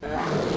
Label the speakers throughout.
Speaker 1: Yeah.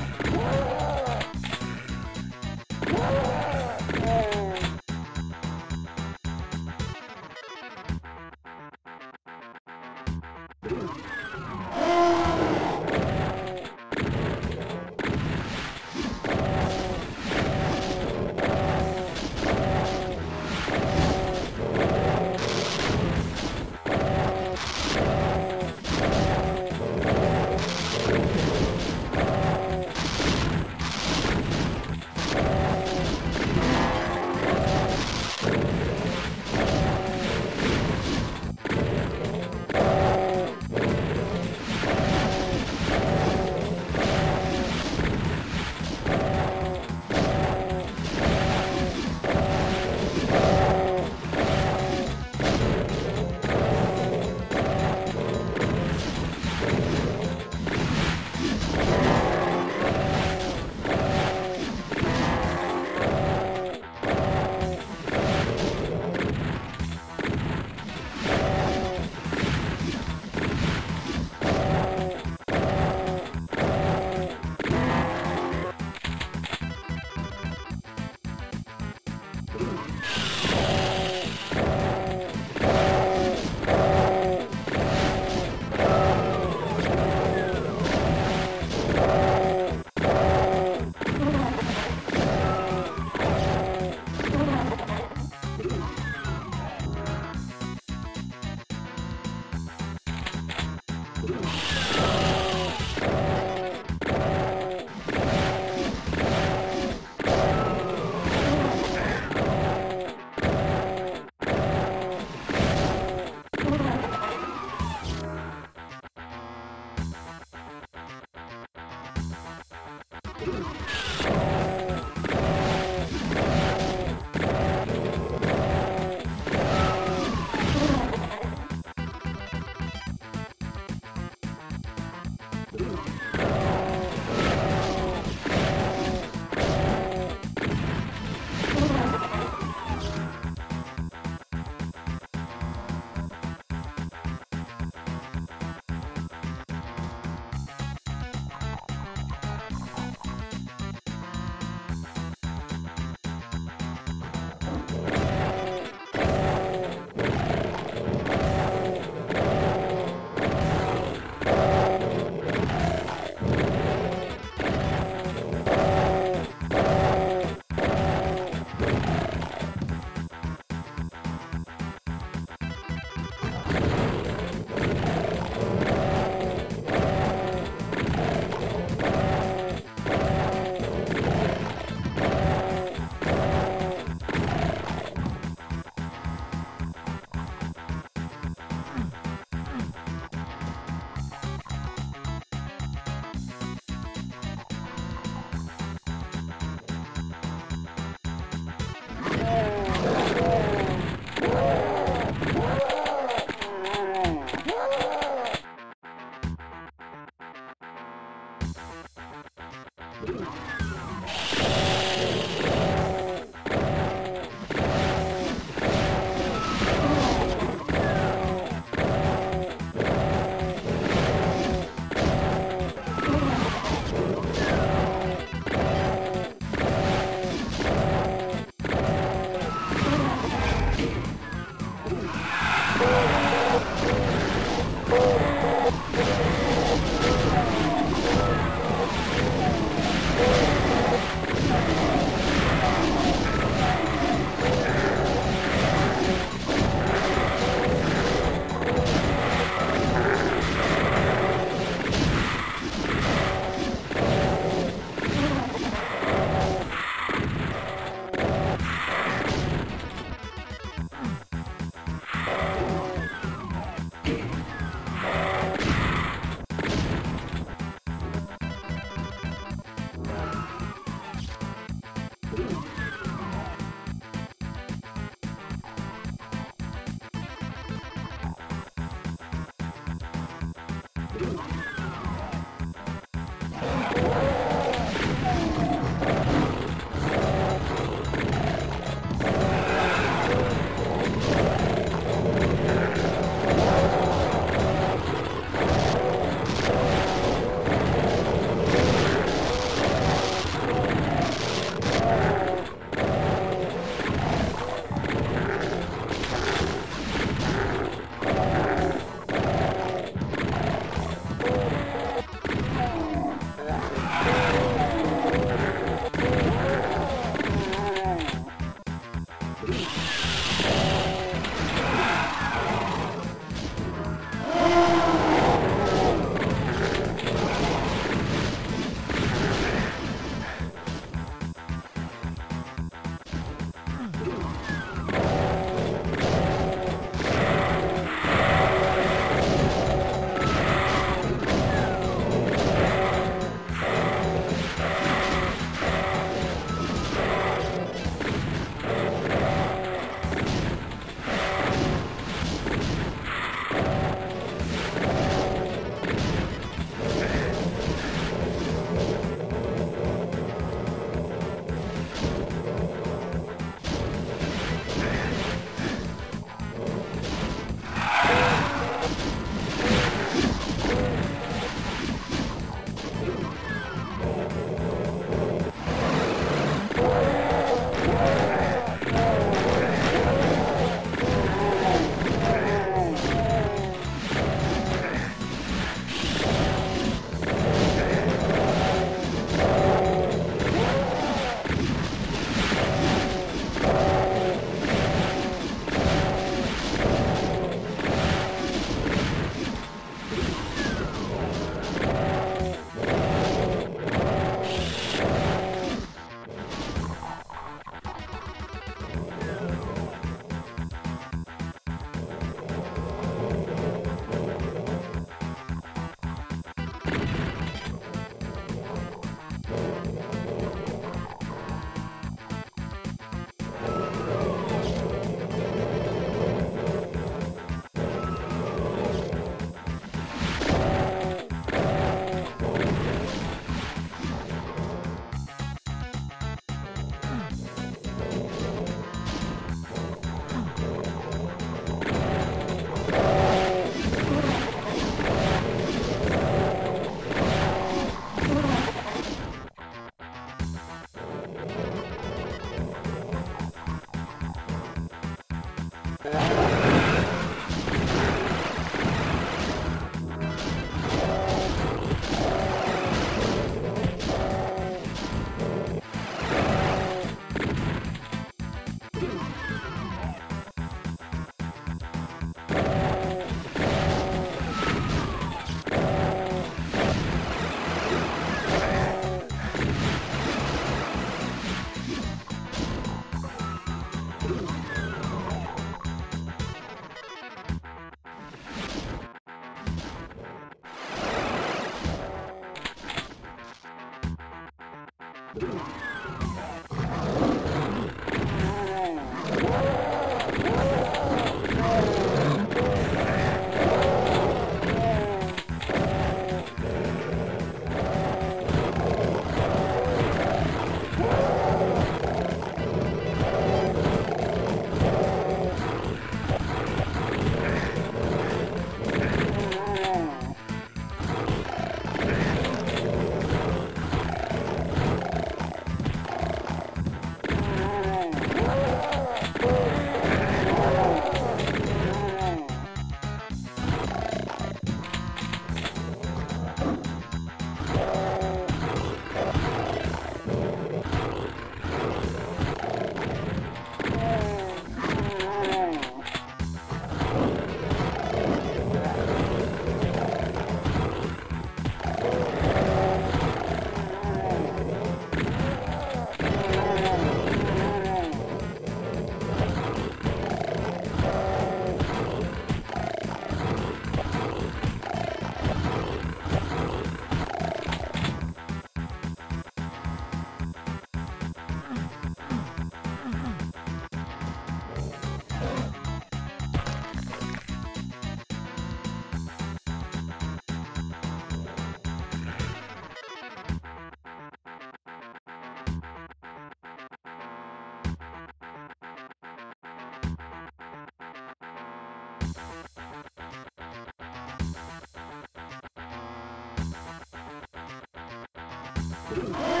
Speaker 1: Ooh.